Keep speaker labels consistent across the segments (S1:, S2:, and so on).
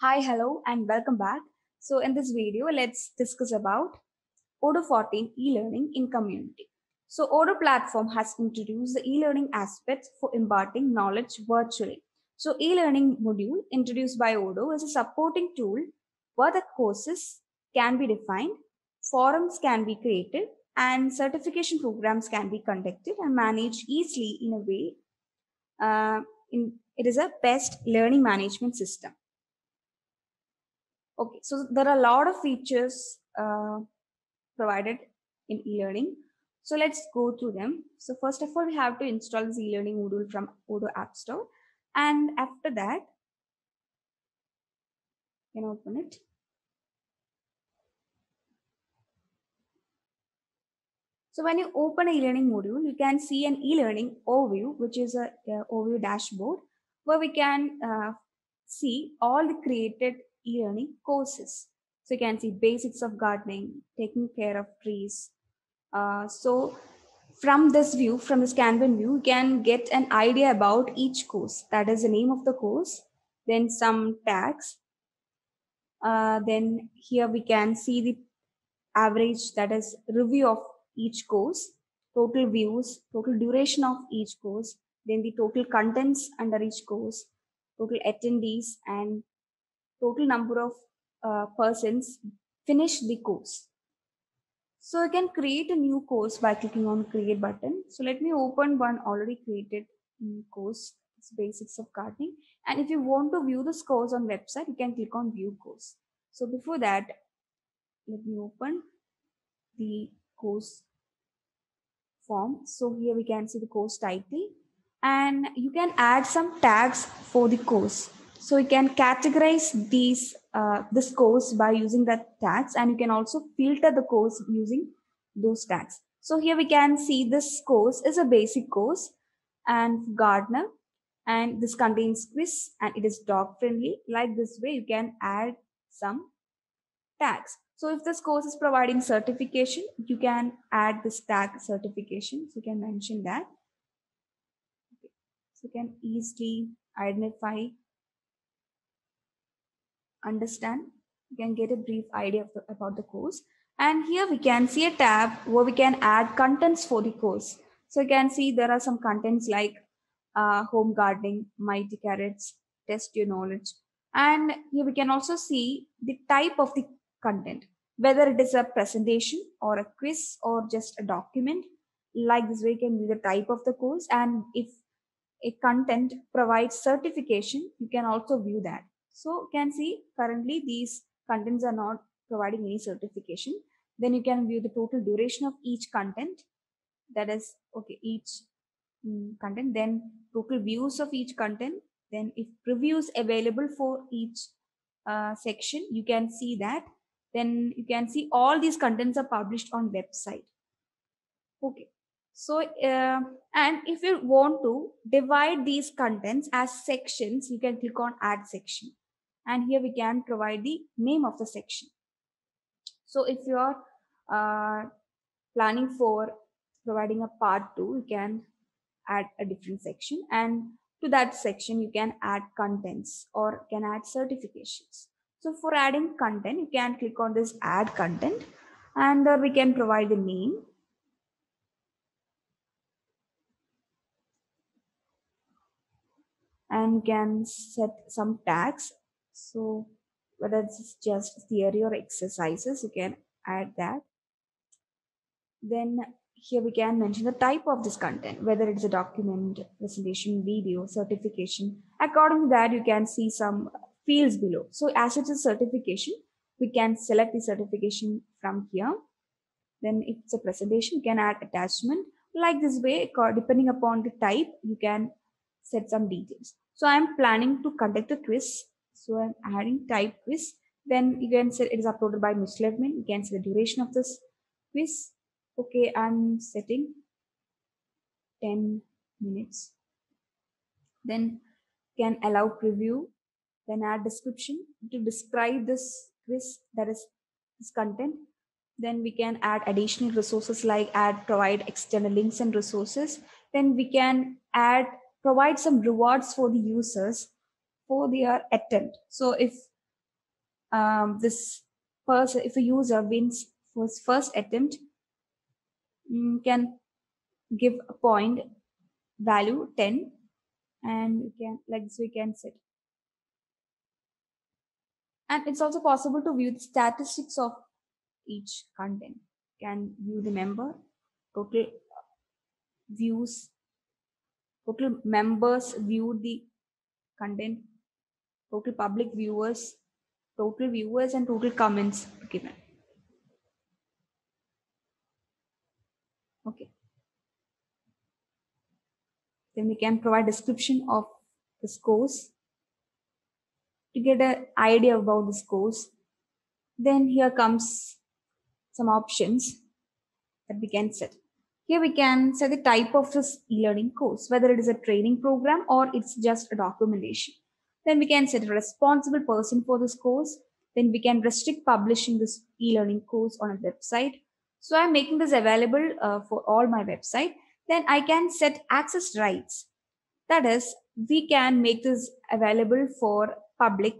S1: Hi, hello, and welcome back. So in this video, let's discuss about Odoo 14 e-learning in community. So Odoo platform has introduced the e-learning aspects for imparting knowledge virtually. So e-learning module introduced by Odoo is a supporting tool where the courses can be defined, forums can be created, and certification programs can be conducted and managed easily in a way. Uh, in, it is a best learning management system. Okay, so there are a lot of features uh, provided in e-learning. So let's go through them. So first of all, we have to install this e-learning module from Odoo App Store. And after that, you can open it. So when you open a e-learning module, you can see an e-learning overview, which is a, a overview dashboard, where we can uh, see all the created e-learning courses. So you can see basics of gardening, taking care of trees. Uh, so from this view, from this Kanban view, you can get an idea about each course. That is the name of the course, then some tags. Uh, then here we can see the average, that is review of each course, total views, total duration of each course, then the total contents under each course, total attendees, and total number of uh, persons finish the course. So I can create a new course by clicking on create button. So let me open one already created course. It's basics of gardening. And if you want to view this course on website, you can click on view course. So before that, let me open the course form. So here we can see the course title and you can add some tags for the course. So you can categorize these uh, this course by using the tags and you can also filter the course using those tags. So here we can see this course is a basic course and gardener and this contains quiz and it is dog friendly. Like this way you can add some tags. So if this course is providing certification, you can add this tag certification. So you can mention that. So you can easily identify understand you can get a brief idea the, about the course. And here we can see a tab where we can add contents for the course. So you can see there are some contents like uh, home gardening mighty carrots test your knowledge. And here we can also see the type of the content whether it is a presentation or a quiz or just a document. Like this way you can view the type of the course. And if a content provides certification you can also view that so you can see currently these contents are not providing any certification. Then you can view the total duration of each content. That is, okay, each um, content. Then total views of each content. Then if reviews available for each uh, section, you can see that. Then you can see all these contents are published on website. Okay. So, uh, and if you want to divide these contents as sections, you can click on add section and here we can provide the name of the section. So if you are uh, planning for providing a part two, you can add a different section and to that section you can add contents or can add certifications. So for adding content, you can click on this add content and uh, we can provide the name. And can set some tags so whether it's just theory or exercises, you can add that. Then here we can mention the type of this content, whether it's a document, presentation, video, certification. According to that, you can see some fields below. So as it's a certification, we can select the certification from here. Then if it's a presentation, you can add attachment. Like this way, depending upon the type, you can set some details. So I'm planning to conduct a quiz so I'm adding type quiz. Then you can say it is uploaded by Mitchell Admin. You can see the duration of this quiz. Okay, I'm setting 10 minutes. Then can allow preview. Then add description to describe this quiz that is this content. Then we can add additional resources like add provide external links and resources. Then we can add provide some rewards for the users for their attempt. So if um, this person, if a user wins first first attempt, mm, can give a point value 10 and you can like this we can set and it's also possible to view the statistics of each content can view the member total views total members view the content total public viewers total viewers and total comments. Given okay. Then we can provide description of the course to get an idea about the course. then here comes some options that we can set. Here we can set the type of this e-learning course whether it is a training program or it's just a documentation then we can set a responsible person for this course then we can restrict publishing this e-learning course on a website so i'm making this available uh, for all my website then I can set access rights. That is, we can make this available for public.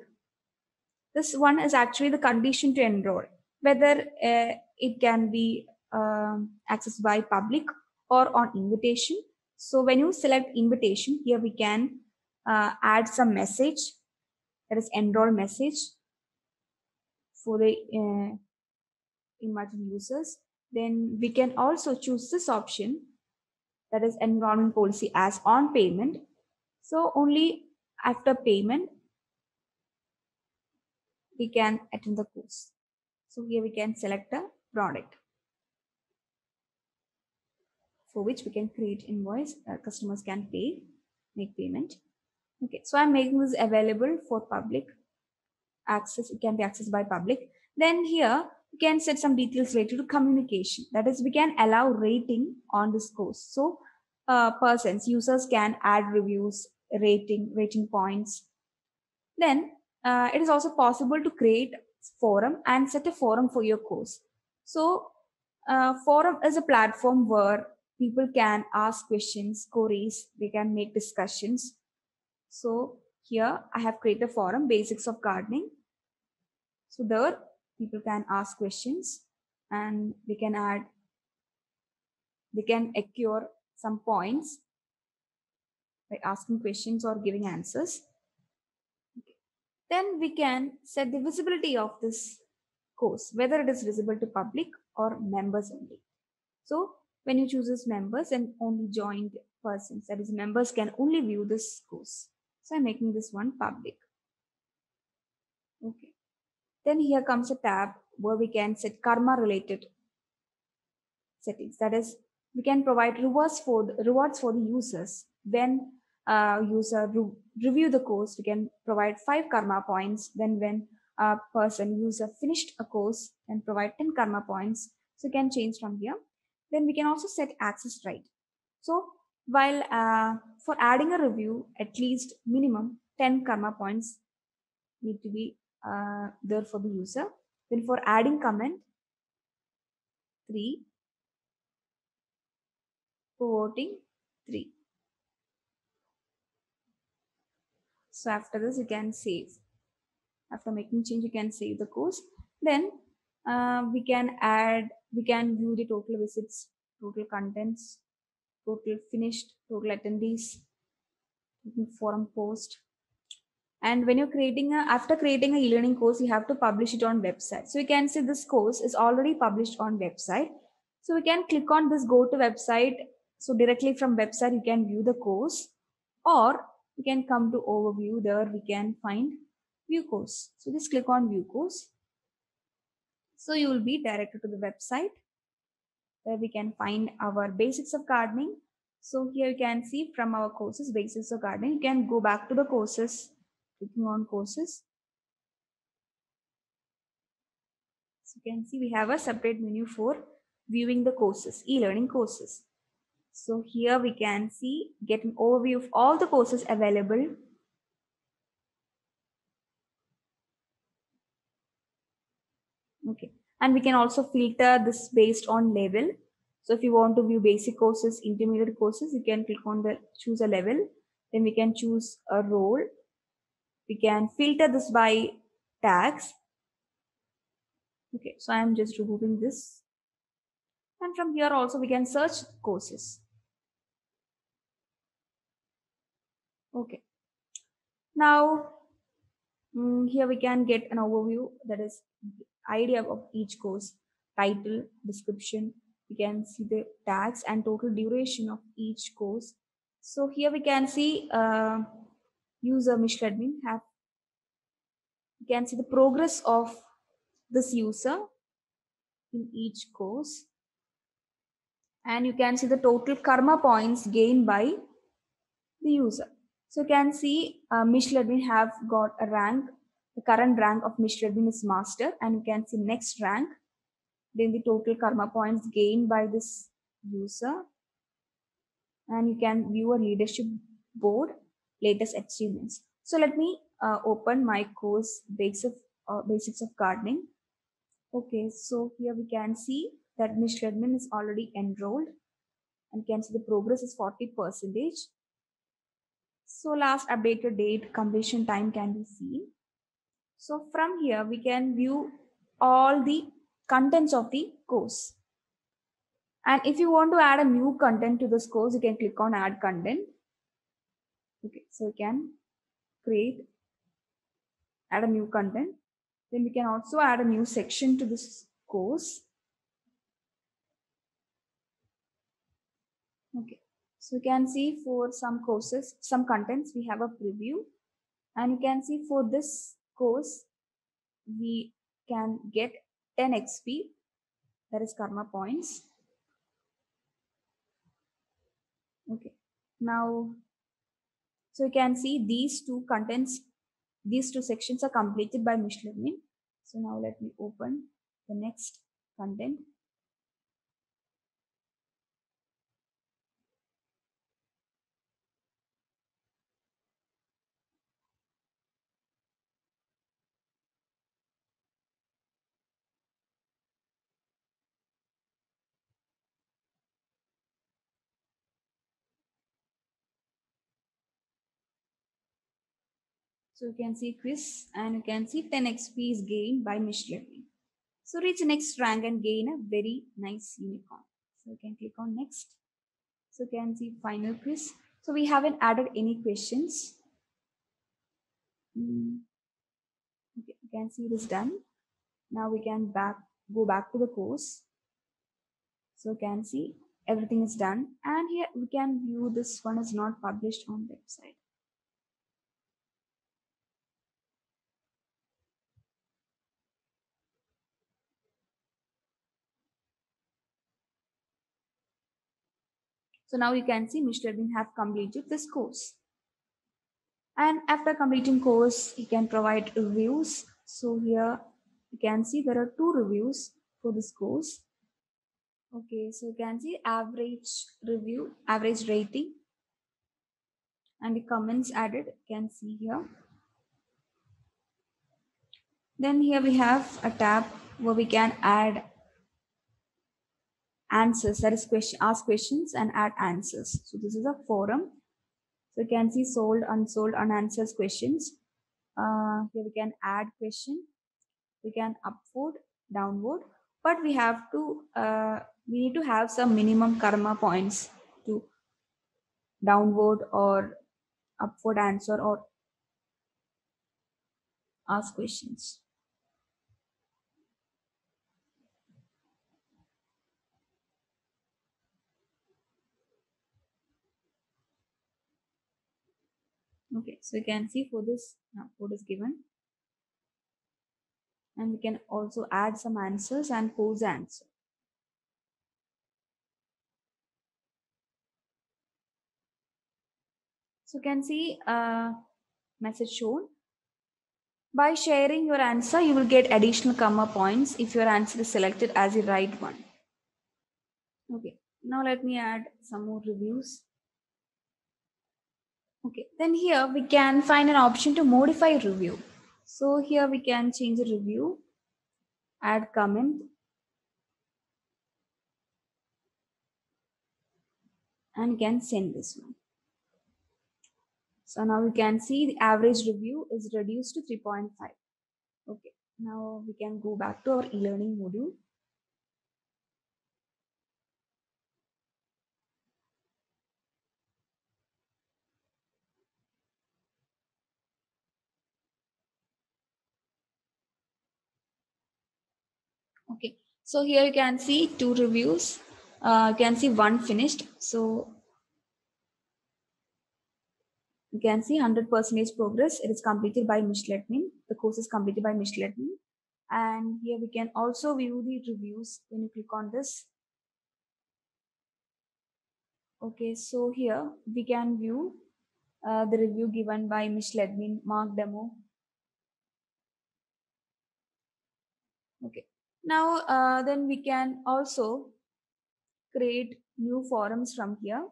S1: This one is actually the condition to enroll, whether uh, it can be um, accessed by public or on invitation. So when you select invitation, here we can uh, add some message, that is enroll message for the uh, emerging users. Then we can also choose this option that is enrollment policy as on payment. So only after payment, we can attend the course. So here we can select a product for which we can create invoice. Uh, customers can pay, make payment. Okay, so I'm making this available for public access. It can be accessed by public. Then here we can set some details related to communication. That is, we can allow rating on this course. So uh, persons, users can add reviews, rating, rating points. Then uh, it is also possible to create forum and set a forum for your course. So uh, forum is a platform where people can ask questions, queries, they can make discussions. So here I have created a forum, basics of gardening. So there people can ask questions and they can add, they can acquire some points by asking questions or giving answers. Okay. Then we can set the visibility of this course, whether it is visible to public or members only. So when you choose as members and only joined persons, that is members can only view this course. So I'm making this one public. Okay. Then here comes a tab where we can set karma related settings. That is, we can provide rewards for the, rewards for the users. When a user re review the course, we can provide five karma points. Then when a person user finished a course, and provide 10 karma points. So you can change from here. Then we can also set access right. So while uh, for adding a review, at least minimum 10 karma points need to be uh, there for the user. Then for adding comment, 3. For voting, 3. So after this, you can save. After making change, you can save the course. Then uh, we can add, we can view the total visits, total contents, total finished, total attendees, forum post, and when you're creating a after creating a e-learning course you have to publish it on website. So you can see this course is already published on website. So we can click on this go to website. So directly from website you can view the course. Or you can come to overview. There we can find view course. So just click on view course. So you will be directed to the website where we can find our basics of gardening so here you can see from our courses basics of gardening you can go back to the courses clicking on courses. So you can see we have a separate menu for viewing the courses, e-learning courses. So here we can see, get an overview of all the courses available. Okay, and we can also filter this based on level. So if you want to view basic courses, intermediate courses, you can click on the choose a level. Then we can choose a role we can filter this by tags Okay, so I am just removing this. And from here also we can search courses. Okay. Now, mm, here we can get an overview that is idea of each course, title, description. We can see the tags and total duration of each course. So here we can see uh, user Mitchell admin have you can see the progress of this user in each course and you can see the total karma points gained by the user. So you can see uh, Mitchell have got a rank. The current rank of Mitchell is master and you can see next rank. Then the total karma points gained by this user. And you can view a leadership board, latest achievements. So let me uh, open my course basics of, uh, basics of gardening. Okay, so here we can see that Mitchell is already enrolled and can see the progress is 40 percentage so last updated date, completion time can be seen. So from here, we can view all the contents of the course. And if you want to add a new content to this course, you can click on add content. Okay, so you can create, add a new content. Then we can also add a new section to this course. Okay, so you can see for some courses, some contents, we have a preview. And you can see for this course, we can get 10 XP, that is karma points. Okay, now, so you can see these two contents, these two sections are completed by Mitchell. So now let me open the next content. So you can see quiz and you can see 10 XP is gained by Mitchell. So reach the next rank and gain a very nice unicorn. So you can click on next. So you can see final quiz. So we haven't added any questions. Mm. Okay, you can see it is done. Now we can back go back to the course. So you can see everything is done. And here we can view this one is not published on website. So now you can see Mitchell have completed this course. And after completing course, he can provide reviews. So here you can see there are two reviews for this course. Okay, so you can see average review, average rating, and the comments added, you can see here. Then here we have a tab where we can add answers. That is question ask questions and add answers. So this is a forum. So you can see sold unsold unanswered questions. Uh, here we can add question. We can upvote downvote. But we have to uh, we need to have some minimum karma points to downvote or upvote answer or ask questions Okay, so you can see for this uh, code is given. And we can also add some answers and pose answer. So you can see a uh, message shown. By sharing your answer, you will get additional karma points if your answer is selected as the right one. Okay, now let me add some more reviews. Okay, then here we can find an option to modify review. So here we can change the review, add comment, and can send this one. So now we can see the average review is reduced to 3.5. Okay, Now we can go back to our e-learning module. Okay, so here you can see two reviews. Uh, you can see one finished. So you can see 100 percentage progress. It is completed by Mitchell. The course is completed by Mitchell. And here we can also view the reviews when you click on this. Okay, so here we can view uh, the review given by Mitchell, Marc Demo. Okay, now uh, then we can also create new forums from here.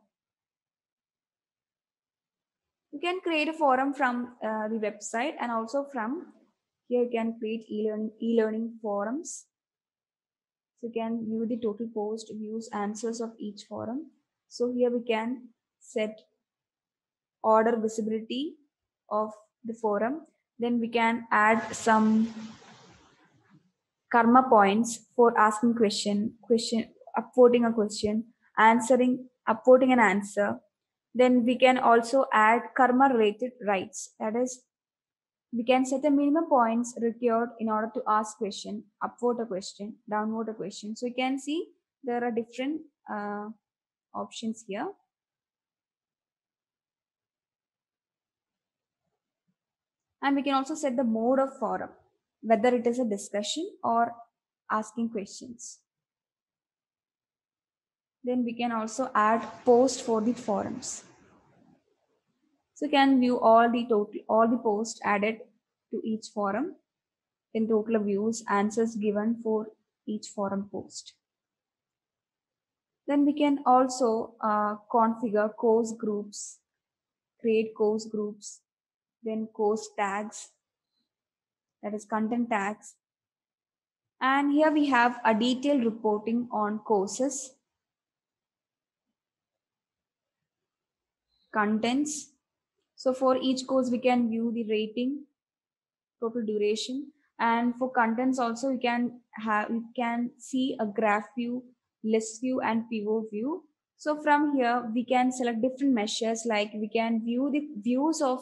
S1: You can create a forum from uh, the website and also from here you can create e-learning e-learning forums. So you can view the total post, views, answers of each forum. So here we can set order visibility of the forum. Then we can add some karma points for asking question, question, upvoting a question, answering, upvoting an answer. Then we can also add karma related rights. That is, we can set a minimum points required in order to ask question, upvote a question, downvote a question. So you can see there are different uh, options here. And we can also set the mode of forum, whether it is a discussion or asking questions. Then we can also add post for the forums. So you can view all the total, all the posts added to each forum, in total views, answers given for each forum post. Then we can also uh, configure course groups, create course groups, then course tags, that is content tags. And here we have a detailed reporting on courses, contents. So for each course, we can view the rating, total duration, and for contents also, we can have, we can see a graph view, list view, and pivot view. So from here, we can select different measures like we can view the views of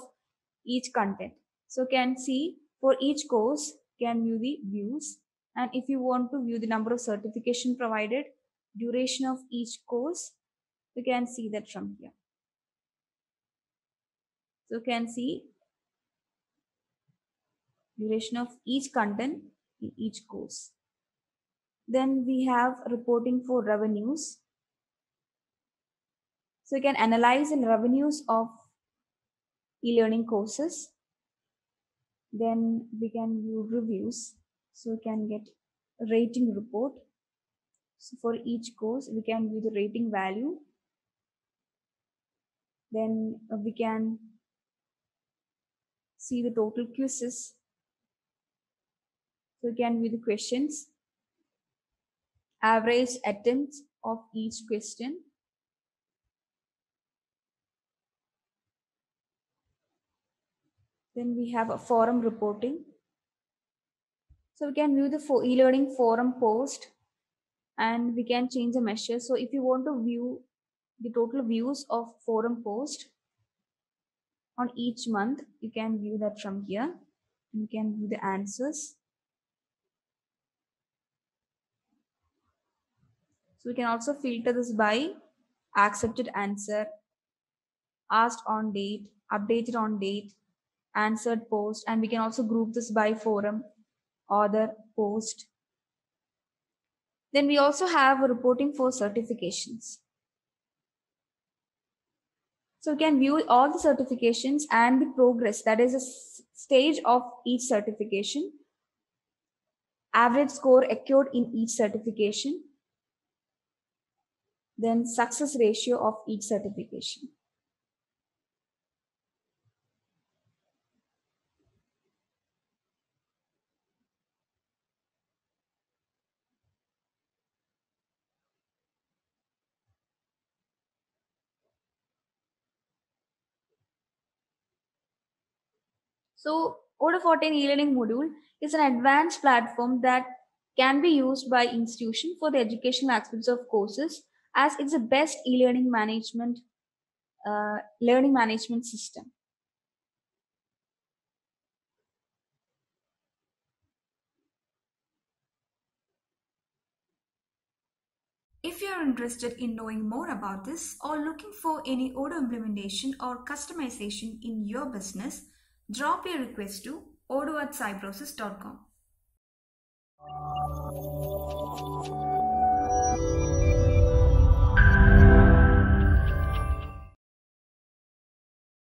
S1: each content. So can see for each course, can view the views. And if you want to view the number of certification provided, duration of each course, you can see that from here. So you can see duration of each content in each course. Then we have reporting for revenues. So you can analyze the revenues of e-learning courses. Then we can view reviews. So we can get rating report. So for each course, we can view the rating value. Then uh, we can see the total quizzes. So we can view the questions, average attempts of each question. Then we have a forum reporting. So we can view the for e-learning forum post and we can change the measure. So if you want to view the total views of forum post on each month, you can view that from here. You can view the answers. So we can also filter this by accepted answer, asked on date, updated on date, answered post, and we can also group this by forum, author, post. Then we also have a reporting for certifications. So we can view all the certifications and the progress, that is a stage of each certification, average score acquired in each certification, then success ratio of each certification. So Odoo 14 e-learning module is an advanced platform that can be used by institution for the educational aspects of courses as it's the best e-learning management uh, learning management system.
S2: If you are interested in knowing more about this or looking for any Odoo implementation or customization in your business, drop your request to odoo at cybrosys.com.